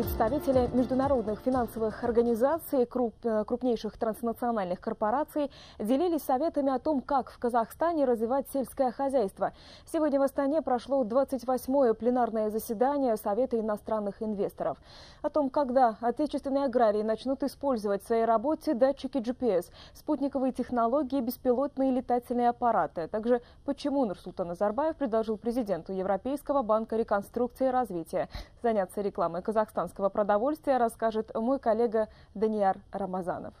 Представители международных финансовых организаций, круп, э, крупнейших транснациональных корпораций делились советами о том, как в Казахстане развивать сельское хозяйство. Сегодня в Астане прошло 28-е пленарное заседание Совета иностранных инвесторов. О том, когда отечественные аграрии начнут использовать в своей работе датчики GPS, спутниковые технологии, беспилотные летательные аппараты. Также почему Нурсултан Назарбаев предложил президенту Европейского банка реконструкции и развития заняться рекламой Казахстана казахстанского продовольствия расскажет мой коллега Данияр Рамазанов.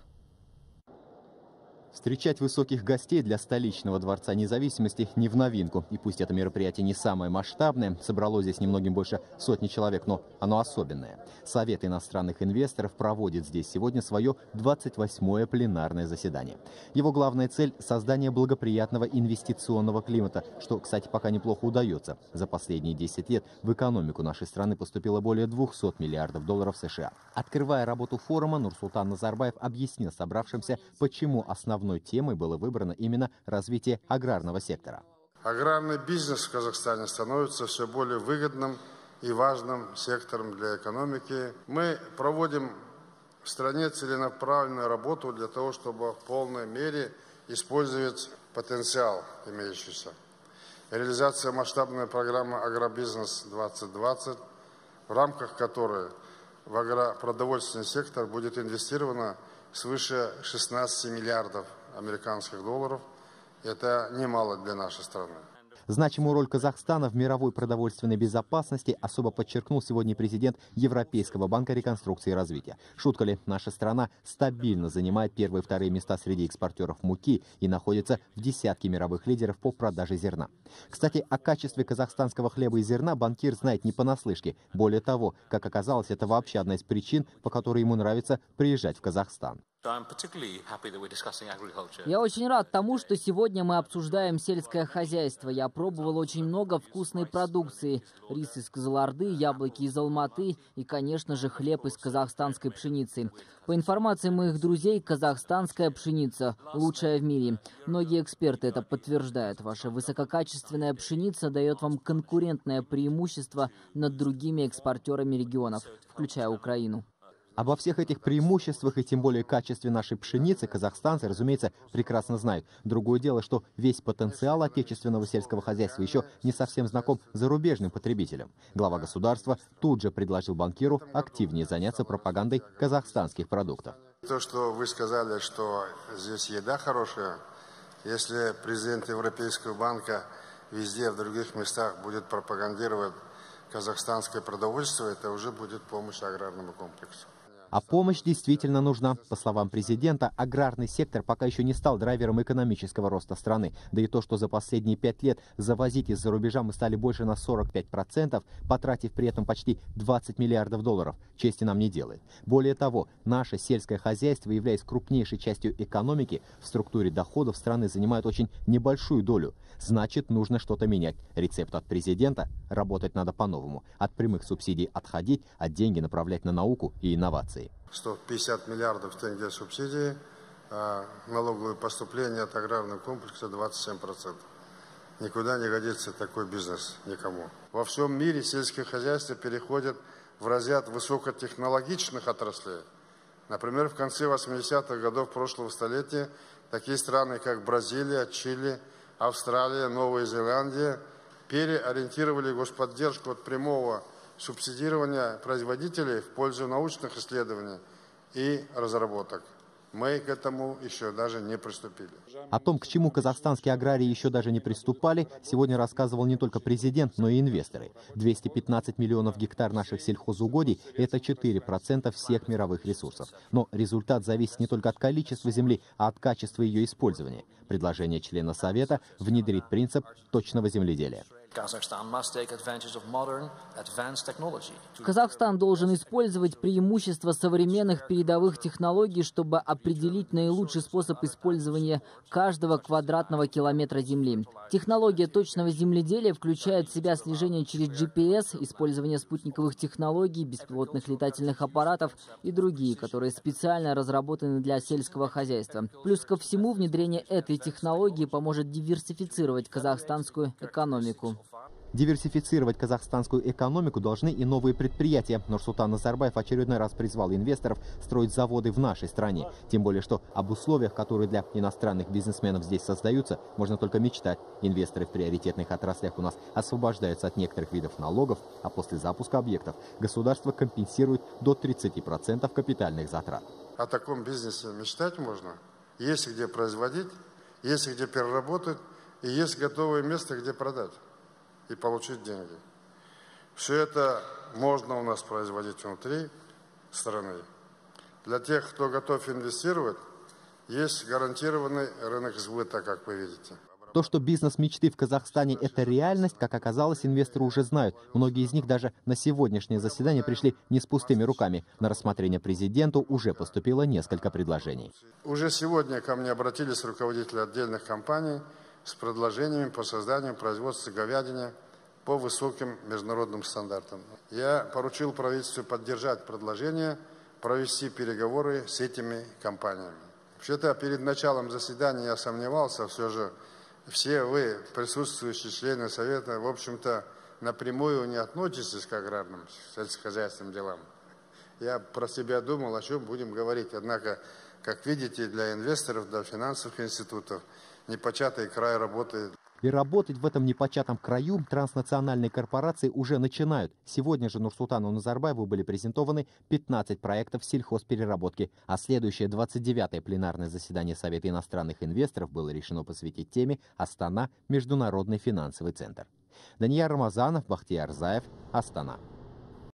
Встречать высоких гостей для столичного Дворца независимости не в новинку. И пусть это мероприятие не самое масштабное, собрало здесь немногим больше сотни человек, но оно особенное. Совет иностранных инвесторов проводит здесь сегодня свое 28-е пленарное заседание. Его главная цель – создание благоприятного инвестиционного климата, что, кстати, пока неплохо удается. За последние 10 лет в экономику нашей страны поступило более 200 миллиардов долларов США. Открывая работу форума, Нурсултан Назарбаев объяснил собравшимся, почему основной основной темой было выбрано именно развитие аграрного сектора. Аграрный бизнес в Казахстане становится все более выгодным и важным сектором для экономики. Мы проводим в стране целенаправленную работу для того, чтобы в полной мере использовать потенциал имеющийся. Реализация масштабной программы «Агробизнес-2020», в рамках которой в агропродовольственный сектор будет инвестировано свыше 16 миллиардов американских долларов. Это немало для нашей страны. Значимую роль Казахстана в мировой продовольственной безопасности особо подчеркнул сегодня президент Европейского банка реконструкции и развития. Шутка ли, наша страна стабильно занимает первые и вторые места среди экспортеров муки и находится в десятке мировых лидеров по продаже зерна. Кстати, о качестве казахстанского хлеба и зерна банкир знает не понаслышке. Более того, как оказалось, это вообще одна из причин, по которой ему нравится приезжать в Казахстан. Я очень рад тому, что сегодня мы обсуждаем сельское хозяйство. Я пробовал очень много вкусной продукции. Рис из Кызылорды, яблоки из Алматы и, конечно же, хлеб из казахстанской пшеницы. По информации моих друзей, казахстанская пшеница лучшая в мире. Многие эксперты это подтверждают. Ваша высококачественная пшеница дает вам конкурентное преимущество над другими экспортерами регионов, включая Украину. Обо всех этих преимуществах и тем более качестве нашей пшеницы казахстанцы, разумеется, прекрасно знают. Другое дело, что весь потенциал отечественного сельского хозяйства еще не совсем знаком зарубежным потребителям. Глава государства тут же предложил банкиру активнее заняться пропагандой казахстанских продуктов. То, что вы сказали, что здесь еда хорошая, если президент Европейского банка везде, в других местах будет пропагандировать казахстанское продовольствие, это уже будет помощь аграрному комплексу. А помощь действительно нужна. По словам президента, аграрный сектор пока еще не стал драйвером экономического роста страны. Да и то, что за последние пять лет завозить из-за рубежа мы стали больше на 45%, потратив при этом почти 20 миллиардов долларов, чести нам не делает. Более того, наше сельское хозяйство, являясь крупнейшей частью экономики, в структуре доходов страны занимает очень небольшую долю. Значит, нужно что-то менять. Рецепт от президента – работать надо по-новому. От прямых субсидий отходить, а деньги направлять на науку и инновации инвестиций. 150 миллиардов тенге субсидии, а налоговые поступления от аграрного комплекса 27%. Никуда не годится такой бизнес никому. Во всем мире сельское хозяйство переходит в разряд высокотехнологичных отраслей. Например, в конце 80-х годов прошлого столетия такие страны, как Бразилия, Чили, Австралия, Новая Зеландия переориентировали господдержку от прямого субсидирования производителей в пользу научных исследований и разработок. Мы к этому еще даже не приступили. О том, к чему казахстанские аграрии еще даже не приступали, сегодня рассказывал не только президент, но и инвесторы. 215 миллионов гектар наших сельхозугодий – это 4% всех мировых ресурсов. Но результат зависит не только от количества земли, а от качества ее использования. Предложение члена Совета внедрит принцип точного земледелия. Казахстан должен использовать преимущества современных передовых технологий, чтобы определить наилучший способ использования каждого квадратного километра земли. Технология точного земледелия включает в себя слежение через GPS, использование спутниковых технологий, беспилотных летательных аппаратов и другие, которые специально разработаны для сельского хозяйства. Плюс ко всему, внедрение этой технологии поможет диверсифицировать казахстанскую экономику. Диверсифицировать казахстанскую экономику должны и новые предприятия. Нурсултан Назарбаев очередной раз призвал инвесторов строить заводы в нашей стране. Тем более, что об условиях, которые для иностранных бизнесменов здесь создаются, можно только мечтать. Инвесторы в приоритетных отраслях у нас освобождаются от некоторых видов налогов, а после запуска объектов государство компенсирует до 30% капитальных затрат. О таком бизнесе мечтать можно. Есть где производить, есть где переработать, и есть готовое место, где продать и получить деньги. Все это можно у нас производить внутри страны. Для тех, кто готов инвестировать, есть гарантированный рынок сбыта, как вы видите. То, что бизнес мечты в Казахстане – это реальность, как оказалось, инвесторы уже знают. Многие из них даже на сегодняшнее заседание пришли не с пустыми руками. На рассмотрение президенту уже поступило несколько предложений. Уже сегодня ко мне обратились руководители отдельных компаний – с предложениями по созданию производства говядины по высоким международным стандартам. Я поручил правительству поддержать предложение, провести переговоры с этими компаниями. Вообще-то перед началом заседания я сомневался, все же все вы, присутствующие члены Совета, в общем-то, напрямую не относитесь к аграрным сельскохозяйственным делам. Я про себя думал, о чем будем говорить. Однако, как видите, для инвесторов, для финансовых институтов – непочатый край работает. И работать в этом непочатом краю транснациональные корпорации уже начинают. Сегодня же Нурсултану Назарбаеву были презентованы 15 проектов сельхозпереработки, а следующее 29-е пленарное заседание Совета иностранных инвесторов было решено посвятить теме «Астана. Международный финансовый центр». Данияр Рамазанов, Бахтияр Заев, Астана.